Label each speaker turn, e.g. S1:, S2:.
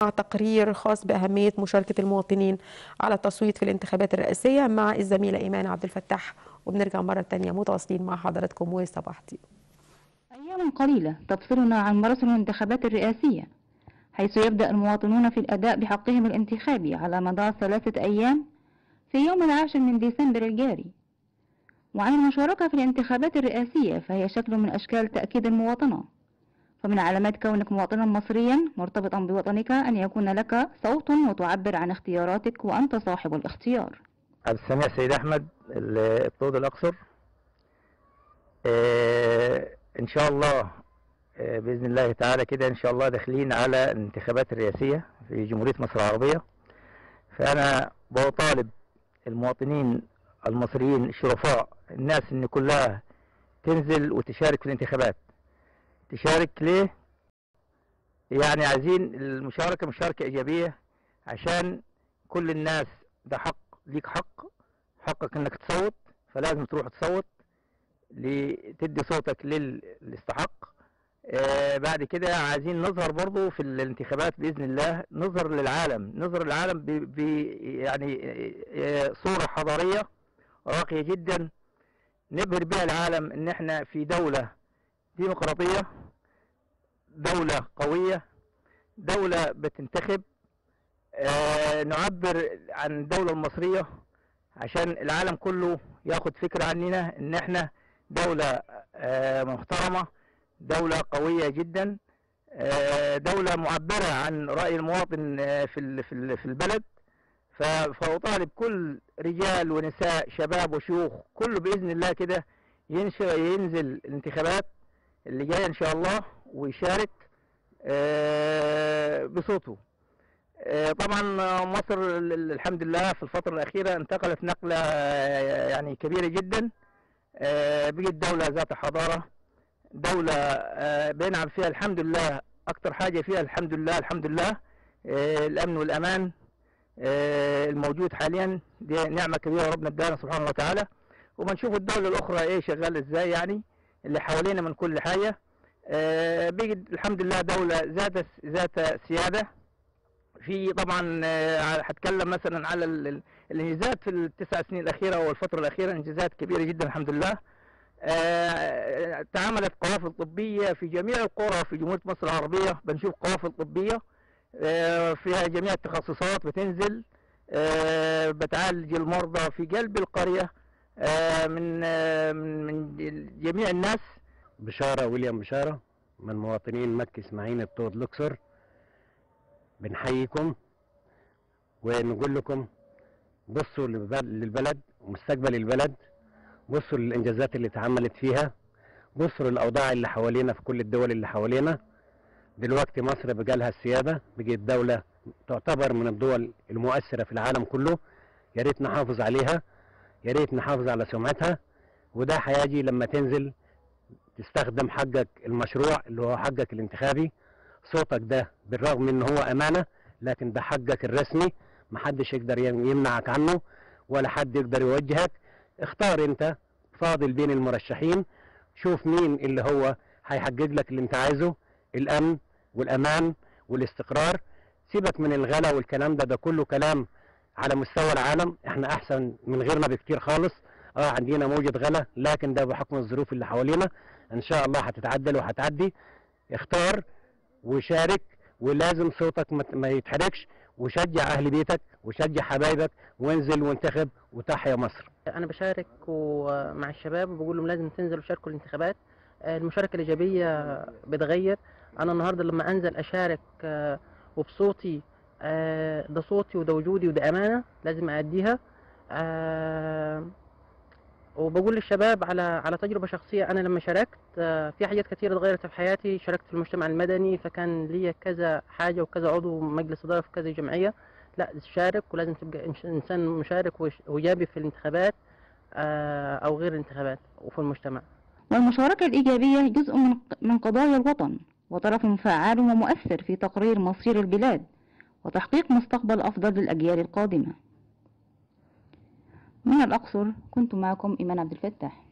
S1: تقرير خاص بأهمية مشاركة المواطنين على التصويت في الانتخابات الرئاسية مع الزميلة إيمان عبد الفتاح. وبنرجع مرة تانية متواصلين مع حضراتكم وصباح دي
S2: أيام قليلة تفصلنا عن مراسم الانتخابات الرئاسية حيث يبدأ المواطنون في الأداء بحقهم الانتخابي على مدار ثلاثة أيام في يوم العاشر من ديسمبر الجاري. وعن المشاركة في الانتخابات الرئاسية فهي شكل من أشكال تأكيد المواطنة. فمن علامات كونك مواطنا مصريا مرتبطا بوطنك أن يكون لك صوت وتعبر عن اختياراتك وأنت صاحب الاختيار.
S3: عبد السميع سيد أحمد الطود الأقصر. آه إن شاء الله آه بإذن الله تعالى كده إن شاء الله داخلين على الانتخابات الرئاسية في جمهورية مصر العربية. فأنا بطالب المواطنين المصريين الشرفاء الناس إن كلها تنزل وتشارك في الانتخابات. تشارك ليه؟ يعني عايزين المشاركة مشاركة إيجابية عشان كل الناس ده حق ليك حق حقك إنك تصوت فلازم تروح تصوت لتدي صوتك للإستحق. آه بعد كده عايزين نظهر برضو في الانتخابات بإذن الله نظهر للعالم نظهر للعالم ب يعني آه صورة حضارية راقية جدا نبهر بها العالم إن إحنا في دولة ديمقراطية. دولة قوية دولة بتنتخب. آه نعبر عن الدولة المصرية عشان العالم كله ياخد فكرة عننا إن إحنا دولة آه محترمة دولة قوية جدا آه دولة معبرة عن رأي المواطن في في البلد. فأطالب كل رجال ونساء شباب وشيوخ كله بإذن الله كده ينزل الانتخابات اللي جاية إن شاء الله. ويشارك بصوته. طبعا مصر الحمد لله في الفترة الأخيرة انتقلت نقلة يعني كبيرة جدا. بقت دولة ذات حضارة دولة بينعم فيها الحمد لله أكتر حاجة فيها الحمد لله الحمد لله الأمن والأمان الموجود حاليا. دي نعمة كبيرة ربنا ادانا سبحانه وتعالى. وبنشوف الدولة الأخرى إيه شغالة إزاي يعني اللي حوالينا من كل حاجة. آه بقت الحمد لله دولة ذات ذات سيادة. في طبعا آه هتكلم مثلا على الانجازات في التسع سنين الأخيرة والفترة الأخيرة انجازات كبيرة جدا الحمد لله. آه تعاملت قوافل طبية في جميع القرى في جمهورية مصر العربية بنشوف قوافل طبية فيها جميع التخصصات بتنزل. بتعالج المرضى في قلب القرية من من جميع الناس.
S4: بشارة ويليام بشارة من مواطنين مكة إسماعيل الطود الأقصر بنحييكم ونقول لكم بصوا للبلد ومستقبل البلد. بصوا للإنجازات اللي اتعملت فيها. بصوا للأوضاع اللي حوالينا في كل الدول اللي حوالينا. دلوقتي مصر بقالها السيادة بقت دولة تعتبر من الدول المؤثرة في العالم كله. يا ريت نحافظ عليها يا ريت نحافظ على سمعتها. وده هيجي لما تنزل تستخدم حقك المشروع اللي هو حقك الانتخابي. صوتك ده بالرغم إن هو أمانة لكن ده حقك الرسمي. محدش يقدر يمنعك عنه ولا حد يقدر يوجهك. اختار أنت فاضل بين المرشحين. شوف مين اللي هو هيحقق لك اللي أنت عايزه الأمن والأمان والاستقرار. سيبك من الغلا والكلام ده ده كله كلام على مستوى العالم. إحنا أحسن من غيرنا بكتير خالص. آه عندنا موجة غلا لكن ده بحكم الظروف اللي حوالينا. إن شاء الله هتتعدل وهتعدي. اختار وشارك ولازم صوتك ما يتحركش. وشجع أهل بيتك وشجع حبايبك وانزل وانتخب وتحيا مصر.
S5: أنا بشارك مع الشباب وبقول لهم لازم تنزلوا وشاركوا الانتخابات. المشاركة الإيجابية بتغير. أنا النهاردة لما أنزل أشارك وبصوتي ده صوتي وده وجودي وده أمانة لازم أديها وبقول للشباب على على تجربة شخصية أنا لما شاركت في حاجات كثيرة اتغيرت في حياتي. شاركت في المجتمع المدني فكان لي كذا حاجة وكذا عضو مجلس إدارة في كذا جمعية. لا شارك ولازم تبقى إنسان مشارك وإيجابي في الانتخابات أو غير الانتخابات وفي المجتمع.
S2: والمشاركة الإيجابية جزء من من قضايا الوطن وطرف فعال ومؤثر في تقرير مصير البلاد وتحقيق مستقبل أفضل للأجيال القادمة. من الأقصر كنت معكم إيمان عبد الفتاح.